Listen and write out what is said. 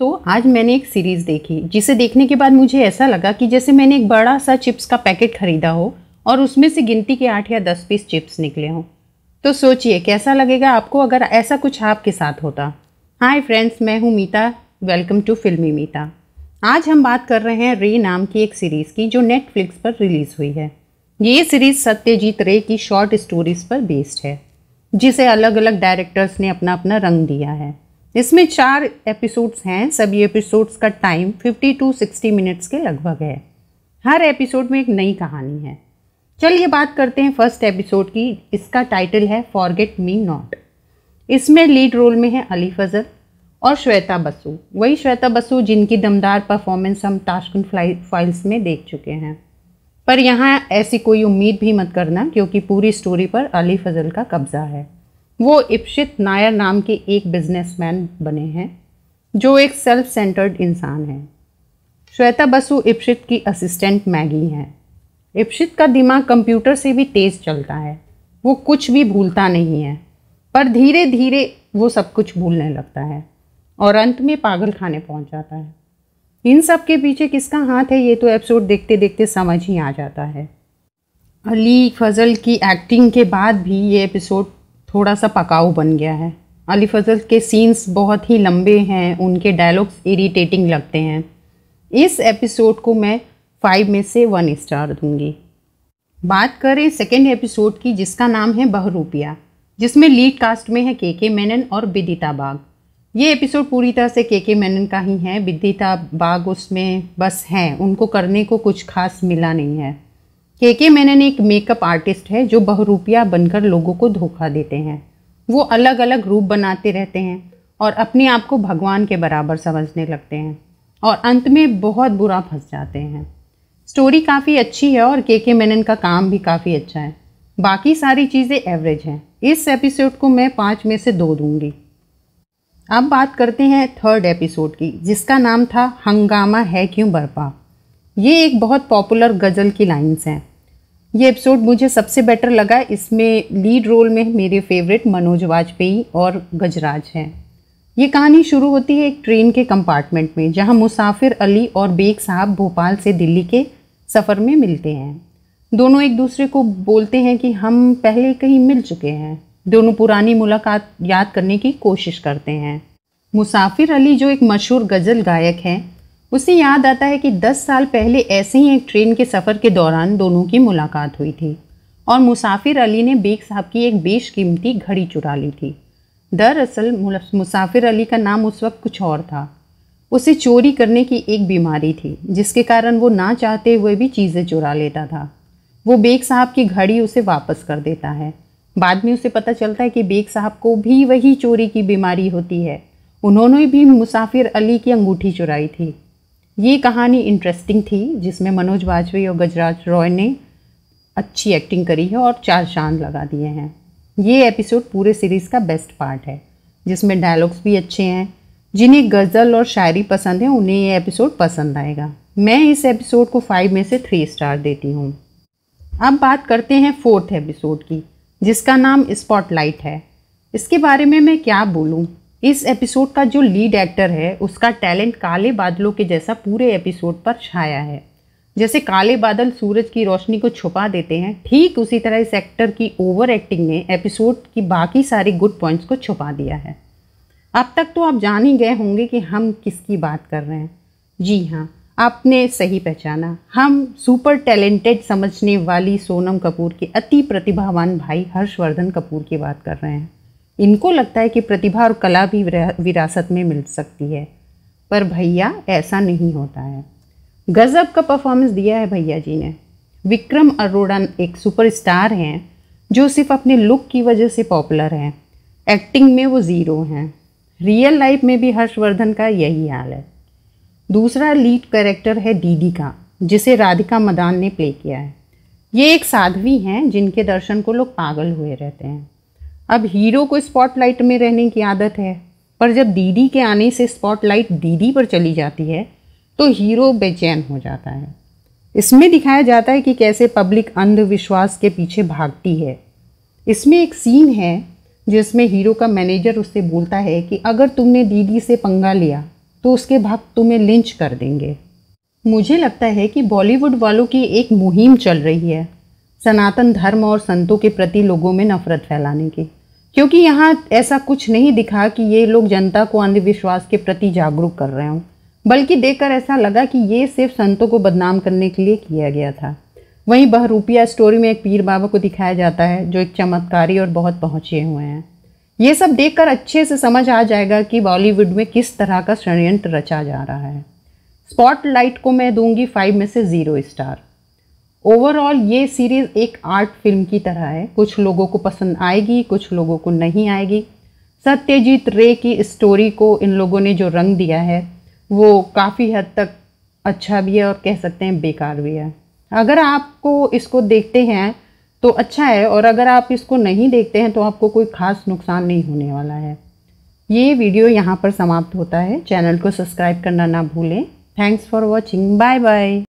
तो आज मैंने एक सीरीज़ देखी, जिसे देखने के बाद मुझे ऐसा लगा कि जैसे मैंने एक बड़ा सा चिप्स का पैकेट खरीदा हो और उसमें से गिनती के आठ या दस पीस चिप्स निकले हों। तो सोचिए, कैसा लगेगा आपको अगर ऐसा कुछ आपके साथ होता? हाय फ्रेंड्स मैं हूँ मीता। वेलकम टू फिल्मी मीता आज हम बात कर रहे हैं रे नाम की एक सीरीज़ की, जो नेटफ्लिक्स पर रिलीज़ हुई है। ये सीरीज़ सत्यजीत रे की शॉर्ट स्टोरीज़ पर बेस्ड है। जिसे अलग अलग डायरेक्टर्स ने अपना अपना रंग दिया है। इसमें चार एपिसोड्स हैं, सभी एपिसोड्स का टाइम 50 टू 60 मिनट्स के लगभग है। हर एपिसोड में एक नई कहानी है। चलिए बात करते हैं फ़र्स्ट एपिसोड की। इसका टाइटल है फॉरगेट मी नॉट इसमें लीड रोल में है अली फजल और श्वेता बसु। वही श्वेता बसु जिनकी दमदार परफॉर्मेंस हम ताशकुन फाइल्स में देख चुके हैं। पर यहाँ ऐसी कोई उम्मीद भी मत करना, क्योंकि पूरी स्टोरी पर अली फजल का कब्ज़ा है। वो इप्शित नायर नाम के एक बिजनेसमैन बने हैं, जो एक सेल्फ सेंटर्ड इंसान है। श्वेता बसु इप्शित की असिस्टेंट मैगी हैं। इप्शित का दिमाग कंप्यूटर से भी तेज़ चलता है। वो कुछ भी भूलता नहीं है, पर धीरे धीरे वो सब कुछ भूलने लगता है और अंत में पागल खाने पहुँच जाता है। इन सब के पीछे किसका हाथ है, ये तो एपिसोड देखते देखते समझ ही आ जाता है। अली फजल की एक्टिंग के बाद भी ये एपिसोड थोड़ा सा पकाऊ बन गया है। अली फजल के सीन्स बहुत ही लंबे हैं, उनके डायलॉग्स इरिटेटिंग लगते हैं। इस एपिसोड को मैं फाइव में से वन स्टार दूँगी। बात करें सेकेंड एपिसोड की, जिसका नाम है बहरूपिया, जिसमें लीड कास्ट में है के के मेनन और विदिता बाग ये एपिसोड पूरी तरह से के के मैनन का ही है। विदिता, बाग उसमें बस हैं। उनको करने को कुछ खास मिला नहीं है। के के मैनन एक मेकअप आर्टिस्ट है जो बहुरूपिया बनकर लोगों को धोखा देते हैं। वो अलग अलग रूप बनाते रहते हैं और अपने आप को भगवान के बराबर समझने लगते हैं और अंत में बहुत बुरा फंस जाते हैं। स्टोरी काफ़ी अच्छी है और के के मैनन का काम भी काफ़ी अच्छा है। बाकी सारी चीज़ें एवरेज हैं। इस एपिसोड को मैं पाँच में से दो दूँगी। अब बात करते हैं थर्ड एपिसोड की, जिसका नाम था हंगामा है क्यों बर्पा। ये एक बहुत पॉपुलर गज़ल की लाइन्स हैं। ये एपिसोड मुझे सबसे बेटर लगा, इसमें लीड रोल में मेरे फेवरेट मनोज वाजपेयी और गजराज हैं। ये कहानी शुरू होती है एक ट्रेन के कंपार्टमेंट में, जहाँ मुसाफिर अली और बेग साहब भोपाल से दिल्ली के सफ़र में मिलते हैं। दोनों एक दूसरे को बोलते हैं कि हम पहले कहीं मिल चुके हैं। दोनों पुरानी मुलाकात याद करने की कोशिश करते हैं। मुसाफिर अली, जो एक मशहूर गज़ल गायक हैं, उसे याद आता है कि 10 साल पहले ऐसे ही एक ट्रेन के सफ़र के दौरान दोनों की मुलाकात हुई थी और मुसाफिर अली ने बेग साहब की एक बेशकीमती घड़ी चुरा ली थी। दरअसल मुसाफिर अली का नाम उस वक्त कुछ और था। उसे चोरी करने की एक बीमारी थी, जिसके कारण वो ना चाहते हुए भी चीज़ें चुरा लेता था। वो बेग साहब की घड़ी उसे वापस कर देता है। बाद में उसे पता चलता है कि बेग साहब को भी वही चोरी की बीमारी होती है। उन्होंने भी मुसाफिर अली की अंगूठी चुराई थी। ये कहानी इंटरेस्टिंग थी, जिसमें मनोज वाजपेयी और गजराज रॉय ने अच्छी एक्टिंग करी है और चार चाँद लगा दिए हैं। ये एपिसोड पूरे सीरीज़ का बेस्ट पार्ट है, जिसमें डायलॉग्स भी अच्छे हैं। जिन्हें गज़ल और शायरी पसंद है, उन्हें ये एपिसोड पसंद आएगा। मैं इस एपिसोड को फाइव में से थ्री स्टार देती हूँ। अब बात करते हैं फोर्थ एपिसोड की। जिसका नाम स्पॉटलाइट है। इसके बारे में मैं क्या बोलूँ? इस एपिसोड का जो लीड एक्टर है, उसका टैलेंट काले बादलों के जैसा पूरे एपिसोड पर छाया है। जैसे काले बादल सूरज की रोशनी को छुपा देते हैं, ठीक उसी तरह इस एक्टर की ओवर एक्टिंग ने एपिसोड की बाकी सारी गुड पॉइंट्स को छुपा दिया है। अब तक तो आप जान ही गए होंगे कि हम किसकी बात कर रहे हैं। जी हाँ आपने सही पहचाना। हम सुपर टैलेंटेड समझने वाली सोनम कपूर के अति प्रतिभावान भाई हर्षवर्धन कपूर की बात कर रहे हैं। इनको लगता है कि प्रतिभा और कला भी विरासत में मिल सकती है। पर भैया, ऐसा नहीं होता है। गज़ब का परफॉर्मेंस दिया है भैया जी ने। विक्रम अरोड़ा एक सुपरस्टार हैं, जो सिर्फ़ अपने लुक की वजह से पॉपुलर हैं। एक्टिंग में वो ज़ीरो हैं। रियल लाइफ में भी हर्षवर्धन का यही हाल है। दूसरा लीड कैरेक्टर है दीदी का जिसे राधिका मदान ने प्ले किया है। ये एक साध्वी हैं, जिनके दर्शन को लोग पागल हुए रहते हैं। अब हीरो को स्पॉटलाइट में रहने की आदत है, पर जब दीदी के आने से स्पॉटलाइट दीदी पर चली जाती है तो हीरो बेचैन हो जाता है। इसमें दिखाया जाता है कि कैसे पब्लिक अंधविश्वास के पीछे भागती है। इसमें एक सीन है, जिसमें हीरो का मैनेजर उससे बोलता है कि अगर तुमने दीदी से पंगा लिया तो उसके भक्त तुम्हें लिंच कर देंगे। मुझे लगता है कि बॉलीवुड वालों की एक मुहिम चल रही है, सनातन धर्म और संतों के प्रति लोगों में नफरत फैलाने की। क्योंकि यहाँ ऐसा कुछ नहीं दिखा कि ये लोग जनता को अंधविश्वास के प्रति जागरूक कर रहे हों, बल्कि देखकर ऐसा लगा कि ये सिर्फ़ संतों को बदनाम करने के लिए किया गया था। वहीं बहरूपिया स्टोरी में एक पीर बाबा को दिखाया जाता है, जो एक चमत्कारी और बहुत पहुँचे हुए हैं। ये सब देखकर अच्छे से समझ आ जाएगा कि बॉलीवुड में किस तरह का षडयंत्र रचा जा रहा है। स्पॉटलाइट को मैं दूँगी फाइव में से ज़ीरो स्टार ओवरऑल ये सीरीज़ एक आर्ट फ़िल्म की तरह है। कुछ लोगों को पसंद आएगी, कुछ लोगों को नहीं आएगी। सत्यजीत रे की स्टोरी को इन लोगों ने जो रंग दिया है, वो काफ़ी हद तक अच्छा भी है और कह सकते हैं बेकार भी है। अगर आपको इसको देखते हैं तो अच्छा है, और अगर आप इसको नहीं देखते हैं तो आपको कोई ख़ास नुकसान नहीं होने वाला है। ये वीडियो यहाँ पर समाप्त होता है। चैनल को सब्सक्राइब करना ना भूलें। Thanks for watching. Bye bye.